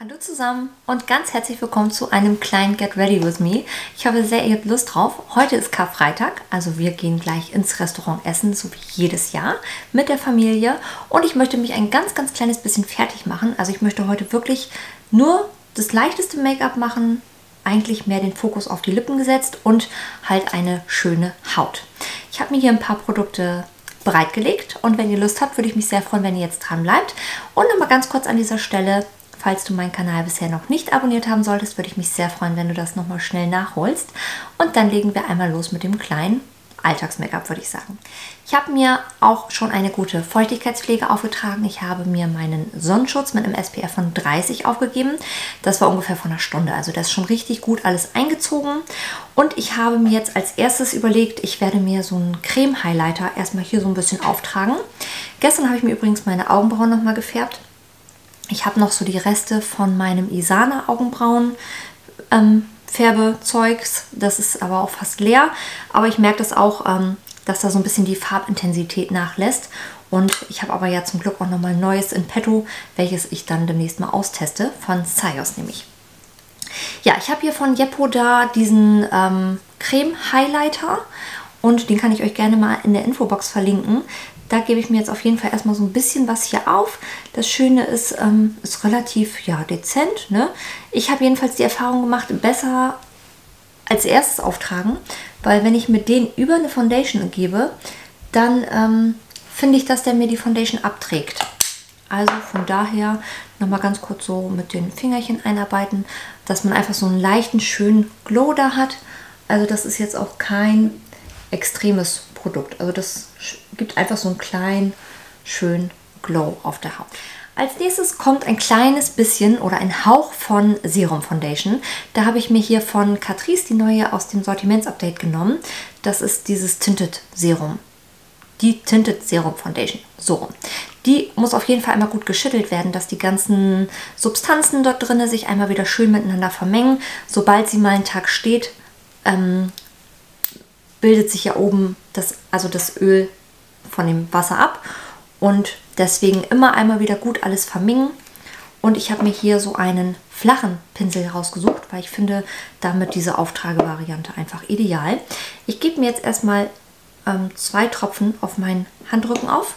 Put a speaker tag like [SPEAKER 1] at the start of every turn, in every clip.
[SPEAKER 1] Hallo zusammen und ganz herzlich willkommen zu einem kleinen Get Ready With Me. Ich hoffe sehr, ihr habt Lust drauf. Heute ist Karfreitag, also wir gehen gleich ins Restaurant essen, so wie jedes Jahr, mit der Familie. Und ich möchte mich ein ganz, ganz kleines bisschen fertig machen. Also ich möchte heute wirklich nur das leichteste Make-up machen, eigentlich mehr den Fokus auf die Lippen gesetzt und halt eine schöne Haut. Ich habe mir hier ein paar Produkte bereitgelegt und wenn ihr Lust habt, würde ich mich sehr freuen, wenn ihr jetzt dran bleibt. Und nochmal ganz kurz an dieser Stelle, Falls du meinen Kanal bisher noch nicht abonniert haben solltest, würde ich mich sehr freuen, wenn du das nochmal schnell nachholst. Und dann legen wir einmal los mit dem kleinen Alltags-Make-up, würde ich sagen. Ich habe mir auch schon eine gute Feuchtigkeitspflege aufgetragen. Ich habe mir meinen Sonnenschutz mit einem SPF von 30 aufgegeben. Das war ungefähr von einer Stunde, also das ist schon richtig gut alles eingezogen. Und ich habe mir jetzt als erstes überlegt, ich werde mir so einen Creme-Highlighter erstmal hier so ein bisschen auftragen. Gestern habe ich mir übrigens meine Augenbrauen nochmal gefärbt. Ich habe noch so die Reste von meinem Isana Augenbrauen ähm, Färbezeugs. Das ist aber auch fast leer. Aber ich merke das auch, ähm, dass da so ein bisschen die Farbintensität nachlässt. Und ich habe aber ja zum Glück auch nochmal Neues in petto, welches ich dann demnächst mal austeste. Von Sayos nämlich. Ja, ich habe hier von Jeppo da diesen ähm, Creme Highlighter. Und den kann ich euch gerne mal in der Infobox verlinken. Da gebe ich mir jetzt auf jeden Fall erstmal so ein bisschen was hier auf. Das Schöne ist, ähm, ist relativ ja, dezent. Ne? Ich habe jedenfalls die Erfahrung gemacht, besser als erstes auftragen, weil wenn ich mit denen über eine Foundation gebe, dann ähm, finde ich, dass der mir die Foundation abträgt. Also von daher nochmal ganz kurz so mit den Fingerchen einarbeiten, dass man einfach so einen leichten, schönen Glow da hat. Also das ist jetzt auch kein extremes Produkt. Also das gibt einfach so einen kleinen, schönen Glow auf der Haut. Als nächstes kommt ein kleines bisschen oder ein Hauch von Serum Foundation. Da habe ich mir hier von Catrice die neue aus dem Sortiments-Update genommen. Das ist dieses Tinted Serum. Die Tinted Serum Foundation. So Die muss auf jeden Fall einmal gut geschüttelt werden, dass die ganzen Substanzen dort drin sich einmal wieder schön miteinander vermengen. Sobald sie mal einen Tag steht, ähm, bildet sich ja oben das, also das Öl von dem Wasser ab. Und deswegen immer einmal wieder gut alles vermengen. Und ich habe mir hier so einen flachen Pinsel rausgesucht, weil ich finde damit diese Auftragevariante einfach ideal. Ich gebe mir jetzt erstmal ähm, zwei Tropfen auf meinen Handrücken auf.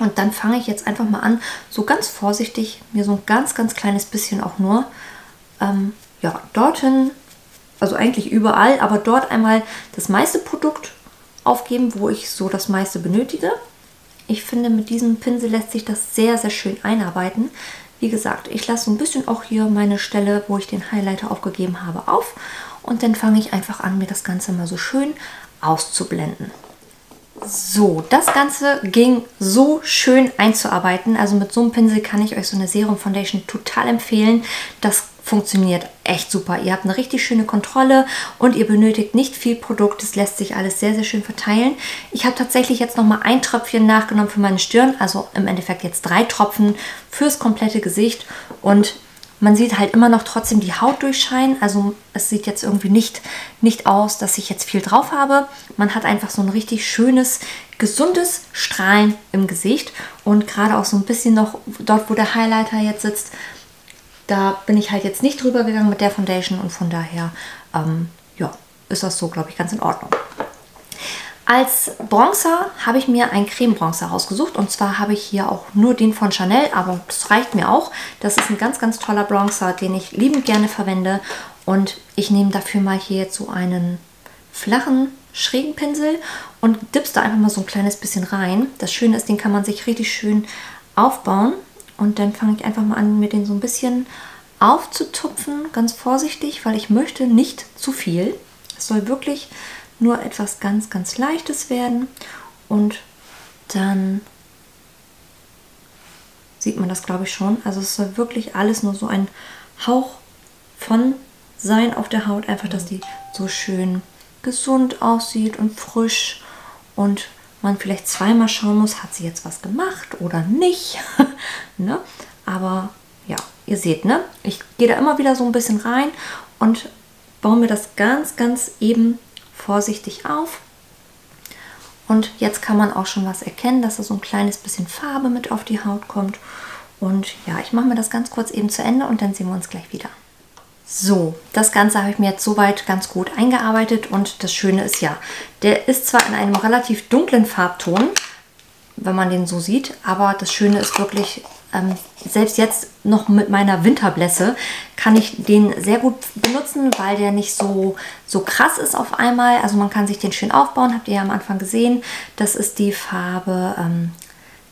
[SPEAKER 1] Und dann fange ich jetzt einfach mal an, so ganz vorsichtig, mir so ein ganz, ganz kleines bisschen auch nur, ähm, ja, dorthin also eigentlich überall, aber dort einmal das meiste Produkt aufgeben, wo ich so das meiste benötige. Ich finde, mit diesem Pinsel lässt sich das sehr, sehr schön einarbeiten. Wie gesagt, ich lasse so ein bisschen auch hier meine Stelle, wo ich den Highlighter aufgegeben habe, auf. Und dann fange ich einfach an, mir das Ganze mal so schön auszublenden. So, das Ganze ging so schön einzuarbeiten. Also mit so einem Pinsel kann ich euch so eine Serum Foundation total empfehlen. Das funktioniert echt super. Ihr habt eine richtig schöne Kontrolle und ihr benötigt nicht viel Produkt. Es lässt sich alles sehr, sehr schön verteilen. Ich habe tatsächlich jetzt nochmal ein Tröpfchen nachgenommen für meine Stirn. Also im Endeffekt jetzt drei Tropfen fürs komplette Gesicht. Und man sieht halt immer noch trotzdem die Haut durchscheinen. Also es sieht jetzt irgendwie nicht, nicht aus, dass ich jetzt viel drauf habe. Man hat einfach so ein richtig schönes, gesundes Strahlen im Gesicht. Und gerade auch so ein bisschen noch dort, wo der Highlighter jetzt sitzt, da bin ich halt jetzt nicht drüber gegangen mit der Foundation. Und von daher, ähm, ja, ist das so, glaube ich, ganz in Ordnung. Als Bronzer habe ich mir einen Creme-Bronzer rausgesucht und zwar habe ich hier auch nur den von Chanel, aber das reicht mir auch. Das ist ein ganz, ganz toller Bronzer, den ich liebend gerne verwende und ich nehme dafür mal hier jetzt so einen flachen, schrägen Pinsel und dippst da einfach mal so ein kleines bisschen rein. Das Schöne ist, den kann man sich richtig schön aufbauen und dann fange ich einfach mal an, mir den so ein bisschen aufzutupfen, ganz vorsichtig, weil ich möchte nicht zu viel. Es soll wirklich nur etwas ganz, ganz Leichtes werden und dann sieht man das, glaube ich, schon. Also es soll wirklich alles nur so ein Hauch von sein auf der Haut, einfach, dass die so schön gesund aussieht und frisch und man vielleicht zweimal schauen muss, hat sie jetzt was gemacht oder nicht. ne? Aber ja, ihr seht, ne? Ich gehe da immer wieder so ein bisschen rein und baue mir das ganz, ganz eben vorsichtig auf. Und jetzt kann man auch schon was erkennen, dass da so ein kleines bisschen Farbe mit auf die Haut kommt. Und ja, ich mache mir das ganz kurz eben zu Ende und dann sehen wir uns gleich wieder. So, das Ganze habe ich mir jetzt soweit ganz gut eingearbeitet und das Schöne ist ja, der ist zwar in einem relativ dunklen Farbton, wenn man den so sieht, aber das Schöne ist wirklich, ähm, selbst jetzt noch mit meiner Winterblässe kann ich den sehr gut benutzen, weil der nicht so, so krass ist auf einmal. Also man kann sich den schön aufbauen, habt ihr ja am Anfang gesehen. Das ist die Farbe ähm,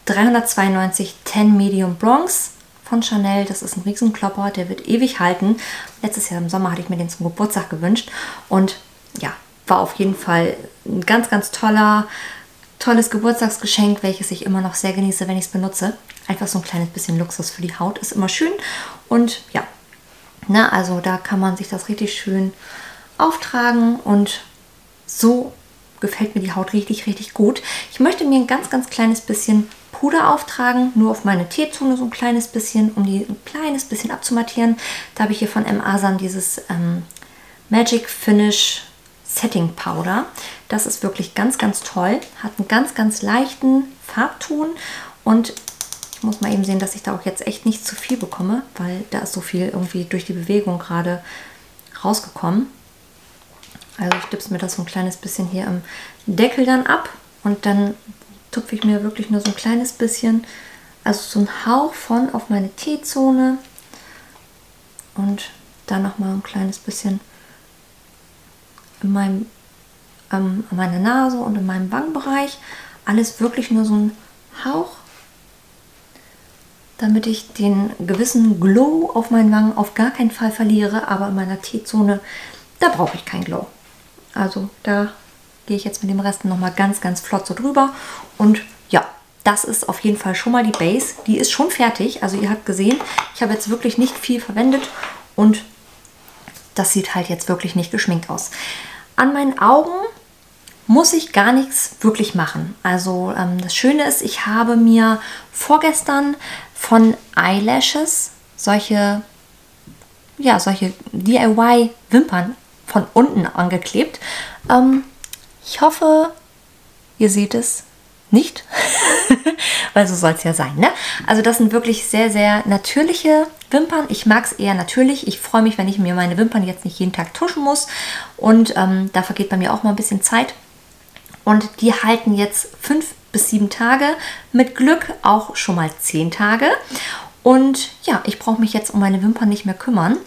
[SPEAKER 1] 392 10 Medium Bronze von Chanel. Das ist ein Riesenklopper, der wird ewig halten. Letztes Jahr im Sommer hatte ich mir den zum Geburtstag gewünscht und ja, war auf jeden Fall ein ganz, ganz toller, tolles Geburtstagsgeschenk, welches ich immer noch sehr genieße, wenn ich es benutze. Einfach so ein kleines bisschen Luxus für die Haut ist immer schön und ja, na, also da kann man sich das richtig schön auftragen und so gefällt mir die Haut richtig, richtig gut. Ich möchte mir ein ganz, ganz kleines bisschen Puder auftragen, nur auf meine T-Zone so ein kleines bisschen, um die ein kleines bisschen abzumattieren. Da habe ich hier von M. Asan dieses ähm, Magic Finish Setting Powder. Das ist wirklich ganz, ganz toll. Hat einen ganz, ganz leichten Farbton und ich muss mal eben sehen, dass ich da auch jetzt echt nicht zu viel bekomme, weil da ist so viel irgendwie durch die Bewegung gerade rausgekommen. Also ich dipse mir das so ein kleines bisschen hier im Deckel dann ab und dann tupfe ich mir wirklich nur so ein kleines bisschen, also so ein Hauch von auf meine T-Zone und dann nochmal ein kleines bisschen in meinem, ähm, an meiner Nase und in meinem Wangenbereich. Alles wirklich nur so ein Hauch, damit ich den gewissen Glow auf meinen Wangen auf gar keinen Fall verliere, aber in meiner T-Zone, da brauche ich kein Glow. Also da gehe ich jetzt mit dem Rest nochmal ganz, ganz flott so drüber. Und ja, das ist auf jeden Fall schon mal die Base. Die ist schon fertig. Also ihr habt gesehen, ich habe jetzt wirklich nicht viel verwendet und das sieht halt jetzt wirklich nicht geschminkt aus. An meinen Augen muss ich gar nichts wirklich machen. Also ähm, das Schöne ist, ich habe mir vorgestern von Eyelashes solche, ja, solche DIY-Wimpern von unten angeklebt. Ähm, ich hoffe, ihr seht es nicht, weil so soll es ja sein. Ne? Also das sind wirklich sehr, sehr natürliche Wimpern. Ich mag es eher natürlich. Ich freue mich, wenn ich mir meine Wimpern jetzt nicht jeden Tag tuschen muss. Und ähm, da vergeht bei mir auch mal ein bisschen Zeit. Und die halten jetzt fünf bis sieben Tage. Mit Glück auch schon mal zehn Tage. Und ja, ich brauche mich jetzt um meine Wimpern nicht mehr kümmern.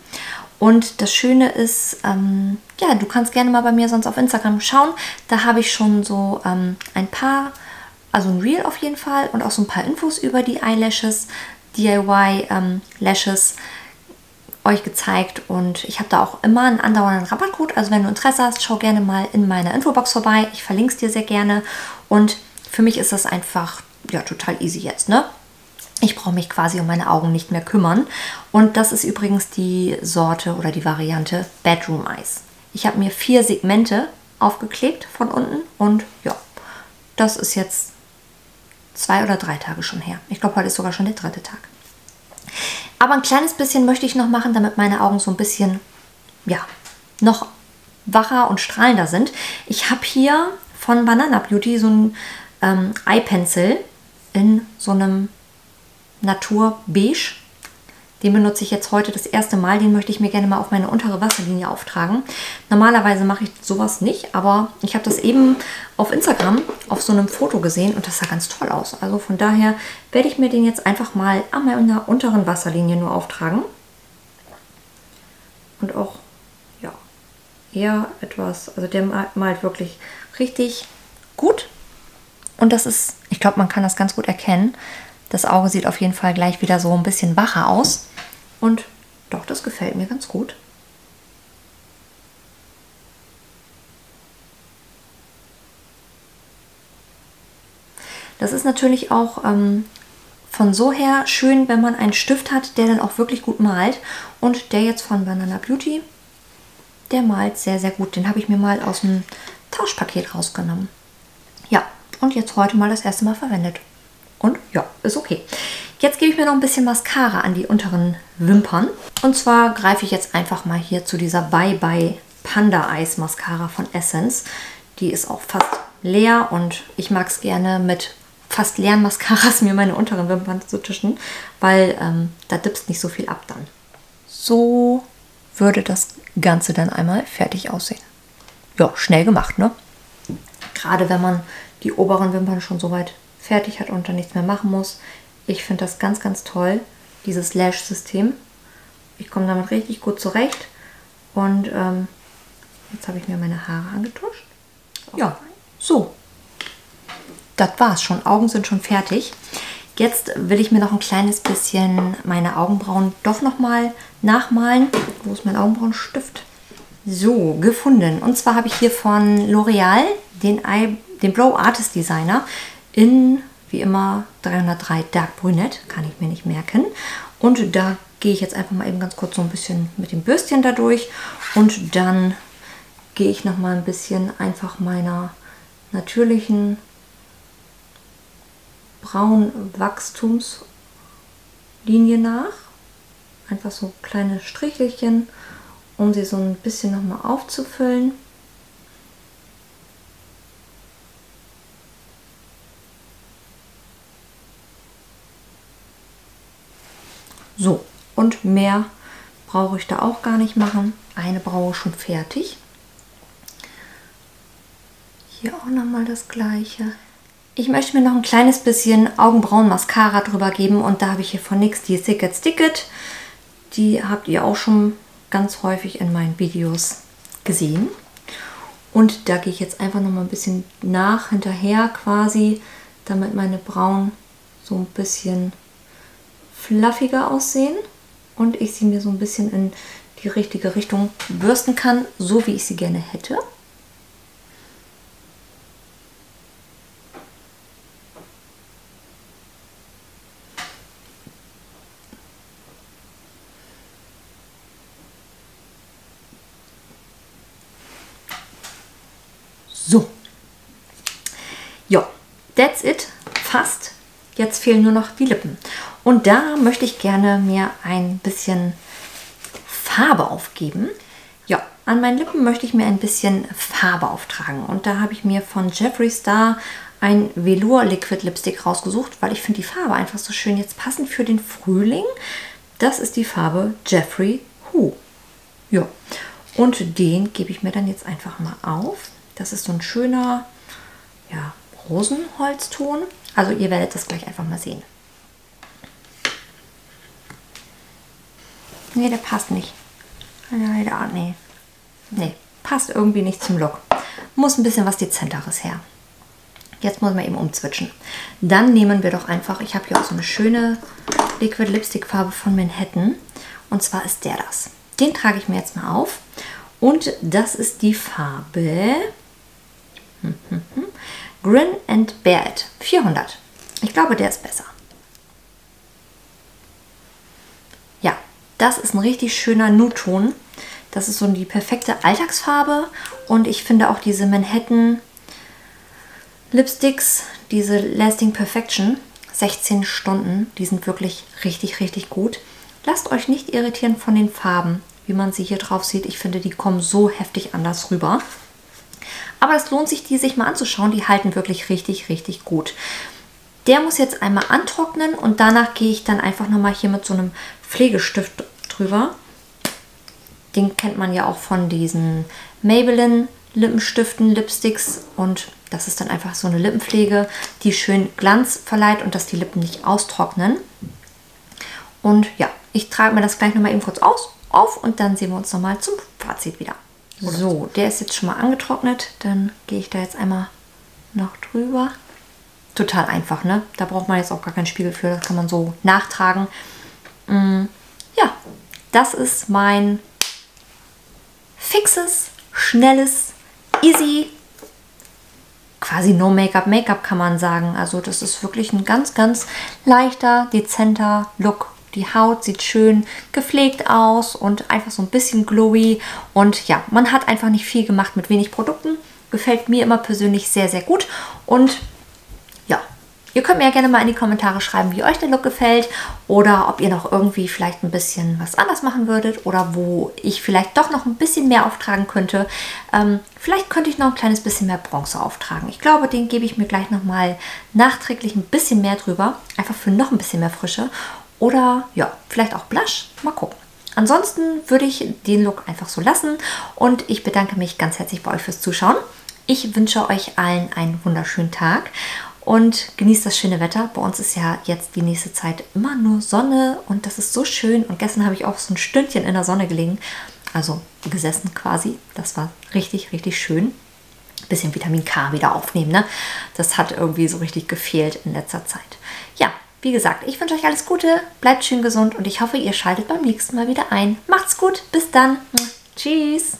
[SPEAKER 1] Und das Schöne ist, ähm, ja, du kannst gerne mal bei mir sonst auf Instagram schauen. Da habe ich schon so ähm, ein paar, also ein Reel auf jeden Fall und auch so ein paar Infos über die Eyelashes, DIY ähm, Lashes euch gezeigt und ich habe da auch immer einen andauernden Rabattcode. Also wenn du Interesse hast, schau gerne mal in meiner Infobox vorbei. Ich verlinke es dir sehr gerne und für mich ist das einfach ja total easy jetzt, ne? Ich brauche mich quasi um meine Augen nicht mehr kümmern. Und das ist übrigens die Sorte oder die Variante Bedroom Eyes. Ich habe mir vier Segmente aufgeklebt von unten und ja, das ist jetzt zwei oder drei Tage schon her. Ich glaube, heute ist sogar schon der dritte Tag. Aber ein kleines bisschen möchte ich noch machen, damit meine Augen so ein bisschen, ja, noch wacher und strahlender sind. Ich habe hier von Banana Beauty so ein ähm, Eye Pencil in so einem Natur Beige. Den benutze ich jetzt heute das erste Mal. Den möchte ich mir gerne mal auf meine untere Wasserlinie auftragen. Normalerweise mache ich sowas nicht, aber ich habe das eben auf Instagram auf so einem Foto gesehen und das sah ganz toll aus. Also von daher werde ich mir den jetzt einfach mal an meiner unteren Wasserlinie nur auftragen. Und auch, ja, eher etwas, also der malt wirklich richtig gut. Und das ist, ich glaube, man kann das ganz gut erkennen. Das Auge sieht auf jeden Fall gleich wieder so ein bisschen wacher aus. Und doch, das gefällt mir ganz gut. Das ist natürlich auch ähm, von so her schön, wenn man einen Stift hat, der dann auch wirklich gut malt. Und der jetzt von Banana Beauty, der malt sehr, sehr gut. Den habe ich mir mal aus dem Tauschpaket rausgenommen. Ja, und jetzt heute mal das erste Mal verwendet. Und ja, ist okay. Jetzt gebe ich mir noch ein bisschen Mascara an die unteren Wimpern. Und zwar greife ich jetzt einfach mal hier zu dieser Bye Bye Panda Eyes Mascara von Essence. Die ist auch fast leer und ich mag es gerne mit fast leeren Mascaras mir meine unteren Wimpern zu tischen, weil ähm, da dippst nicht so viel ab dann. So würde das Ganze dann einmal fertig aussehen. Ja, schnell gemacht, ne? Gerade wenn man die oberen Wimpern schon soweit fertig hat und dann nichts mehr machen muss. Ich finde das ganz, ganz toll, dieses Lash-System. Ich komme damit richtig gut zurecht. Und ähm, jetzt habe ich mir meine Haare angetuscht. Ja, so. Das war's schon. Augen sind schon fertig. Jetzt will ich mir noch ein kleines bisschen meine Augenbrauen doch nochmal nachmalen. Wo ist mein Augenbrauenstift? So, gefunden. Und zwar habe ich hier von L'Oreal den, den Brow Artist Designer in, wie immer, 303 Dark Brunette. Kann ich mir nicht merken. Und da gehe ich jetzt einfach mal eben ganz kurz so ein bisschen mit dem Bürstchen da durch. Und dann gehe ich noch mal ein bisschen einfach meiner natürlichen braunen Wachstumslinie nach. Einfach so kleine Strichelchen, um sie so ein bisschen noch mal aufzufüllen. So, und mehr brauche ich da auch gar nicht machen. Eine Braue schon fertig. Hier auch nochmal das gleiche. Ich möchte mir noch ein kleines bisschen Augenbrauen-Mascara drüber geben und da habe ich hier von NYX die Thick It Stick It. Die habt ihr auch schon ganz häufig in meinen Videos gesehen. Und da gehe ich jetzt einfach noch mal ein bisschen nach, hinterher quasi, damit meine Brauen so ein bisschen fluffiger aussehen und ich sie mir so ein bisschen in die richtige Richtung bürsten kann, so wie ich sie gerne hätte. So. Ja, that's it. Fast. Jetzt fehlen nur noch die Lippen. Und da möchte ich gerne mir ein bisschen Farbe aufgeben. Ja, an meinen Lippen möchte ich mir ein bisschen Farbe auftragen. Und da habe ich mir von Jeffree Star ein Velour Liquid Lipstick rausgesucht, weil ich finde die Farbe einfach so schön. Jetzt passend für den Frühling. Das ist die Farbe Jeffrey Who. Ja, und den gebe ich mir dann jetzt einfach mal auf. Das ist so ein schöner ja, Rosenholzton. Also ihr werdet das gleich einfach mal sehen. Nee, der passt nicht. Leider, nee. Nee, passt irgendwie nicht zum Look. Muss ein bisschen was Dezenteres her. Jetzt muss man eben umzwitschen. Dann nehmen wir doch einfach, ich habe hier auch so eine schöne Liquid Lipstick Farbe von Manhattan. Und zwar ist der das. Den trage ich mir jetzt mal auf. Und das ist die Farbe Grin and It 400. Ich glaube, der ist besser. Ja, das ist ein richtig schöner Nude-Ton. Das ist so die perfekte Alltagsfarbe. Und ich finde auch diese Manhattan Lipsticks, diese Lasting Perfection, 16 Stunden, die sind wirklich richtig, richtig gut. Lasst euch nicht irritieren von den Farben, wie man sie hier drauf sieht. Ich finde, die kommen so heftig anders rüber. Aber es lohnt sich, die sich mal anzuschauen. Die halten wirklich richtig, richtig gut. Der muss jetzt einmal antrocknen und danach gehe ich dann einfach nochmal hier mit so einem Pflegestift drüber. Den kennt man ja auch von diesen Maybelline Lippenstiften, Lipsticks und das ist dann einfach so eine Lippenpflege, die schön Glanz verleiht und dass die Lippen nicht austrocknen. Und ja, ich trage mir das gleich nochmal eben kurz aus, auf und dann sehen wir uns nochmal zum Fazit wieder. So, der ist jetzt schon mal angetrocknet. Dann gehe ich da jetzt einmal noch drüber. Total einfach, ne? Da braucht man jetzt auch gar keinen Spiegel für. Das kann man so nachtragen. Mm, ja, das ist mein fixes, schnelles, easy, quasi no Make-up, Make-up kann man sagen. Also das ist wirklich ein ganz, ganz leichter, dezenter Look die Haut sieht schön gepflegt aus und einfach so ein bisschen glowy. Und ja, man hat einfach nicht viel gemacht mit wenig Produkten. Gefällt mir immer persönlich sehr, sehr gut. Und Ihr könnt mir ja gerne mal in die Kommentare schreiben, wie euch der Look gefällt oder ob ihr noch irgendwie vielleicht ein bisschen was anders machen würdet oder wo ich vielleicht doch noch ein bisschen mehr auftragen könnte. Ähm, vielleicht könnte ich noch ein kleines bisschen mehr Bronze auftragen. Ich glaube, den gebe ich mir gleich nochmal nachträglich ein bisschen mehr drüber, einfach für noch ein bisschen mehr Frische. Oder ja, vielleicht auch Blush. Mal gucken. Ansonsten würde ich den Look einfach so lassen und ich bedanke mich ganz herzlich bei euch fürs Zuschauen. Ich wünsche euch allen einen wunderschönen Tag und genießt das schöne Wetter. Bei uns ist ja jetzt die nächste Zeit immer nur Sonne und das ist so schön. Und gestern habe ich auch so ein Stündchen in der Sonne gelegen, also gesessen quasi. Das war richtig, richtig schön. Bisschen Vitamin K wieder aufnehmen, ne? Das hat irgendwie so richtig gefehlt in letzter Zeit. Ja, wie gesagt, ich wünsche euch alles Gute, bleibt schön gesund und ich hoffe, ihr schaltet beim nächsten Mal wieder ein. Macht's gut, bis dann. Tschüss.